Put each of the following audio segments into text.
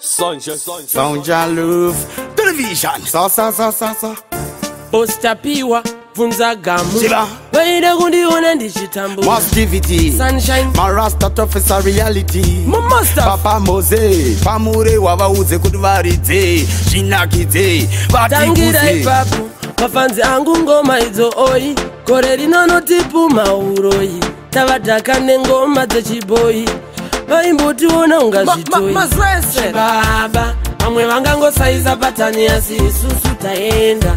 Sonja, Sonja, Sonja Love Television. Sa sa sa sa sa. Posta piwa vunza gamu. Shiba. Waida gundi wana digitambu. Was DVD. Sunshine. Marasta tofesa reality. Mumasta. Papa Mose. Pamure wava uze kudvari dze. Jinaki dze. Tangira ipapu. Mafanzi angu ngoma idzo oi. Kore rinono tipu mauroi. Tava takane ngoma dzechiboi vaimbotiona ungazvitoibaba vamwe vangangosaiza patani asi isusu taenda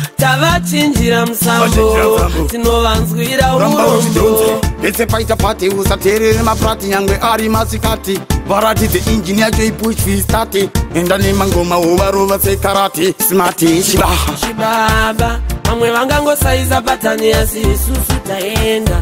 tavachinjira musambo tinovanzwira urombo ese paita pati usateerere mapurati nyange ari masikati varati theinjini yacho ipushvistati enda nemangoma uvarova sekarati smati shibaha shibaba vamwe vangangosaiza patani asi isusu taenda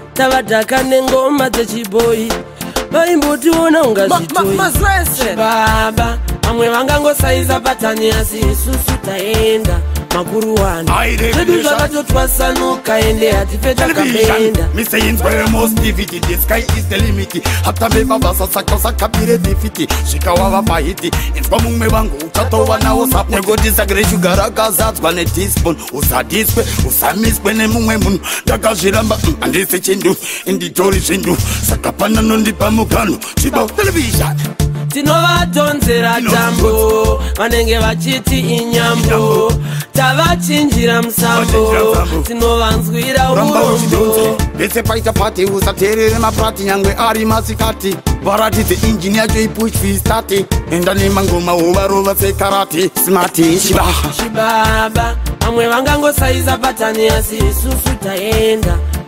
tavadhaka nengoma dzechibhoi vaimbotiona ungazvitoibaba vamwe vangangosaiza patani asi isusu taenda makuru wanezvedu zvakatotwasanuka ende hatife takaendanekuti sagrechugara kazadzwa nedisbon usadiswe usamiswe nemumwe munhu ndakazviramba handisi mm, chindu inditori zvindu saka pananondipa mukano chibotelevishan tinovatonzera tambo vanenge vachiti inyambo tavachinjira musambo tinovanzwira urombo vese paita pati usateerere mapati nyange ari masikati varatidze injini yacho ipushwistati enda nemangoma uvarova sekarati smati shibaha shibaba vamwe vangangosaiza patani asi isusu taenda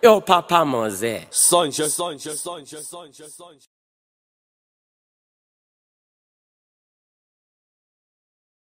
Eu é papá Mosé. Sonja, sonja, sonja, sonja, sonja.